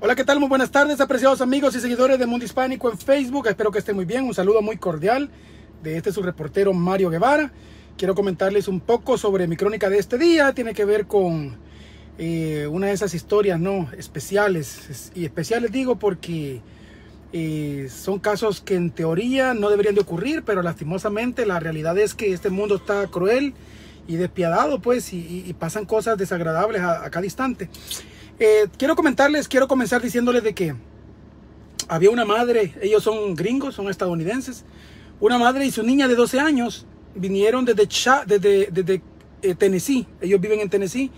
Hola, ¿qué tal? Muy buenas tardes, apreciados amigos y seguidores de Mundo Hispánico en Facebook. Espero que estén muy bien. Un saludo muy cordial de este su reportero Mario Guevara. Quiero comentarles un poco sobre mi crónica de este día. Tiene que ver con eh, una de esas historias no especiales. Y especiales digo porque eh, son casos que en teoría no deberían de ocurrir, pero lastimosamente la realidad es que este mundo está cruel y despiadado, pues, y, pasan cosas desagradables a, a cada instante. Eh, quiero comentarles, quiero comenzar diciéndoles de que había una madre, ellos son gringos, son estadounidenses, una madre y su niña de 12 años vinieron desde, eh, Tennessee, ellos viven en Tennessee,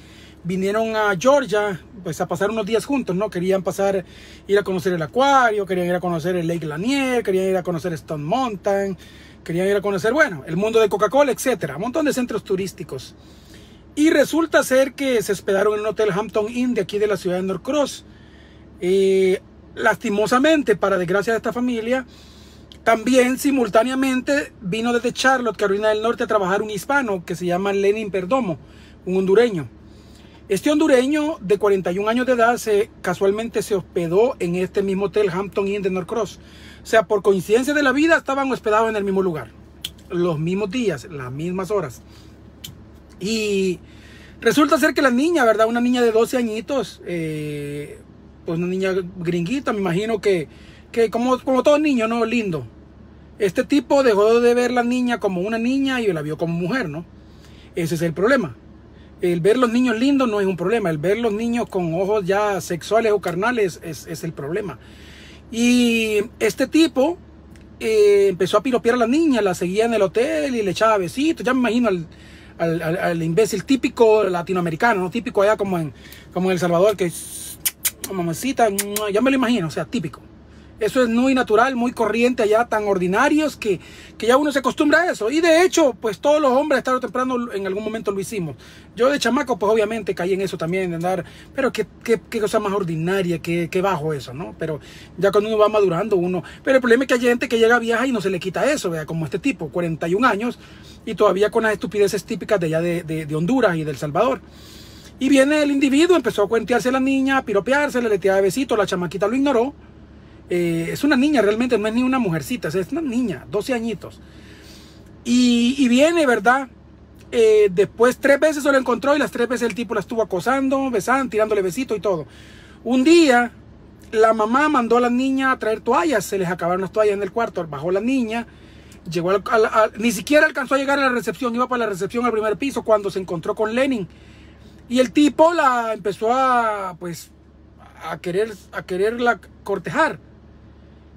vinieron a Georgia pues a pasar unos días juntos, ¿no? Querían pasar, ir a conocer el acuario, querían ir a conocer el Lake Lanier, querían ir a conocer Stone Mountain, querían ir a conocer, bueno, el mundo de Coca-Cola, etcétera, un montón de centros turísticos. Y resulta ser que se hospedaron en un hotel Hampton Inn de aquí de la ciudad de Norcross. Eh, lastimosamente, para desgracia de esta familia, también simultáneamente vino desde Charlotte, Carolina del Norte, a trabajar un hispano que se llama Lenin Perdomo, un hondureño. Este hondureño de 41 años de edad se, casualmente se hospedó en este mismo hotel Hampton Inn de Norcross. O sea, por coincidencia de la vida estaban hospedados en el mismo lugar, los mismos días, las mismas horas. Y resulta ser que la niña, ¿verdad? Una niña de 12 añitos, eh, pues una niña gringuita, me imagino que, que como, como todo niño, ¿no? Lindo. Este tipo dejó de ver la niña como una niña y la vio como mujer, ¿no? Ese es el problema. El ver los niños lindos no es un problema, el ver los niños con ojos ya sexuales o carnales es, es el problema. Y este tipo eh, empezó a piropear a la niña, la seguía en el hotel y le echaba besitos. Ya me imagino al, imbécil típico latinoamericano, ¿no? típico allá como en, como en El Salvador, que es mamacita, ya me lo imagino, o sea, típico. Eso es muy natural, muy corriente allá, tan ordinarios que, que, ya uno se acostumbra a eso. Y de hecho, pues todos los hombres, tarde o temprano, en algún momento lo hicimos. Yo de chamaco, pues obviamente caí en eso también, de andar, pero qué, qué, qué cosa más ordinaria, qué, qué, bajo eso, ¿no? Pero ya cuando uno va madurando, uno... Pero el problema es que hay gente que llega vieja y no se le quita eso, vea, como este tipo, 41 años, y todavía con las estupideces típicas de allá de, de, Honduras y del Salvador. Y viene el individuo, empezó a cuentearse a la niña, a piropearse, le tiraba besitos, la chamaquita lo ignoró eh, es una niña, realmente no es ni una mujercita, es una niña, 12 añitos. Y, viene, ¿verdad? Eh, después tres veces se lo encontró y las tres veces el tipo la estuvo acosando, besando, tirándole besitos y todo. Un día la mamá mandó a la niña a traer toallas, se les acabaron las toallas en el cuarto, bajó la niña, llegó ni siquiera alcanzó a llegar a la recepción, iba para la recepción al primer piso cuando se encontró con Lenin. Y el tipo la empezó a, pues, a querer, a quererla cortejar.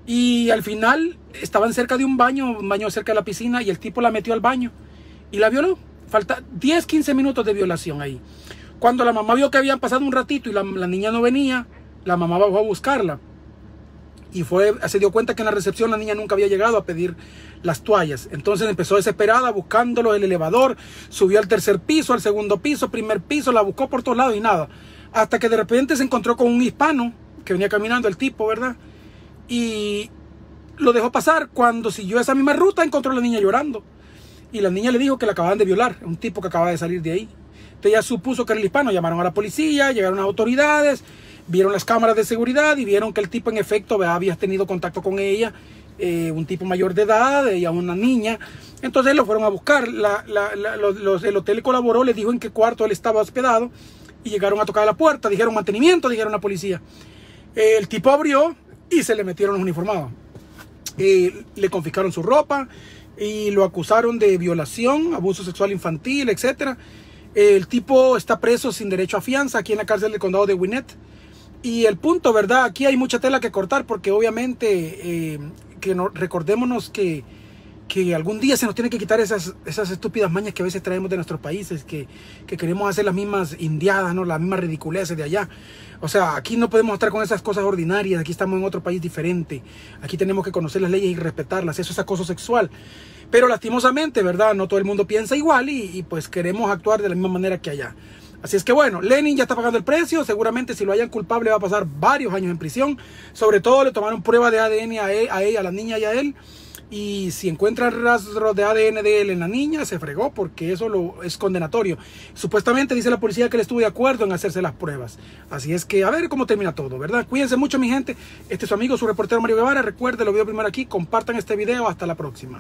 Y al final estaban cerca de un baño, un baño cerca de la piscina, y el tipo la metió al baño y la violó. Falta 10, 15 minutos de violación ahí. Cuando la mamá vio que habían pasado un ratito y la, niña no venía, la mamá bajó a buscarla. Y fue, se dio cuenta que en la recepción la niña nunca había llegado a pedir las toallas. Entonces empezó desesperada buscándolo el elevador, subió al tercer piso, al segundo piso, primer piso, la buscó por todos lados y nada. Hasta que de repente se encontró con un hispano que venía caminando el tipo, ¿verdad? Y lo dejó pasar. Cuando siguió esa misma ruta, encontró a la niña llorando. Y la niña le dijo que la acababan de violar, un tipo que acaba de salir de ahí. Entonces ella supuso que era el hispano, llamaron a la policía, llegaron las autoridades, vieron las cámaras de seguridad y vieron que el tipo en efecto había tenido contacto con ella, eh, un tipo mayor de edad, ella una niña. Entonces lo fueron a buscar, la, los, el hotel colaboró, les dijo en qué cuarto él estaba hospedado y llegaron a tocar la puerta, dijeron mantenimiento, dijeron la policía. el tipo abrió, y se le metieron los uniformados. le confiscaron su ropa y lo acusaron de violación, abuso sexual infantil, etc. El tipo está preso sin derecho a fianza aquí en la cárcel del condado de Winnet. Y el punto, ¿verdad? Aquí hay mucha tela que cortar porque obviamente eh, que no, recordémonos que que algún día se nos tiene que quitar esas, esas estúpidas mañas que a veces traemos de nuestros países, que, que queremos hacer las mismas indiadas, ¿no? las mismas ridiculeces de allá. O sea, aquí no podemos estar con esas cosas ordinarias, aquí estamos en otro país diferente, aquí tenemos que conocer las leyes y respetarlas, eso es acoso sexual. Pero lastimosamente, ¿verdad? No todo el mundo piensa igual y, pues queremos actuar de la misma manera que allá. Así es que bueno, Lenin ya está pagando el precio, seguramente si lo hayan culpable va a pasar varios años en prisión, sobre todo le tomaron prueba de ADN a, él, a ella, a la niña y a él Y si encuentran rastros de ADN de él en la niña, se fregó porque eso lo, es condenatorio. Supuestamente dice la policía que él estuvo de acuerdo en hacerse las pruebas. Así es que a ver cómo termina todo, ¿verdad? Cuídense mucho, mi gente. Este es su amigo, su reportero Mario Guevara. Recuerden, lo veo primero aquí. Compartan este video. Hasta la próxima.